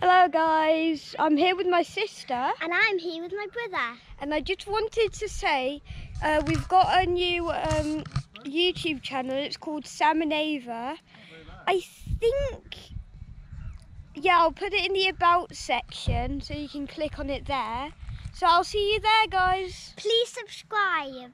Hello guys, I'm here with my sister And I'm here with my brother. and I just wanted to say uh, we've got a new um, YouTube channel, it's called Sam and Ava. I think, yeah, I'll put it in the about section so you can click on it there. So I'll see you there guys. Please subscribe.